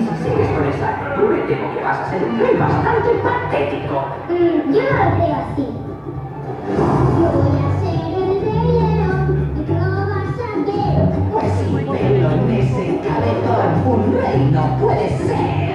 Si sigues con esa actitud, me temo que vas a ser un rey bastante patético. Mm, yo no lo veo así. Yo voy a ser el rey y tú no vas a ver. Pues sí, pero en ese cabezón un rey no puede ser.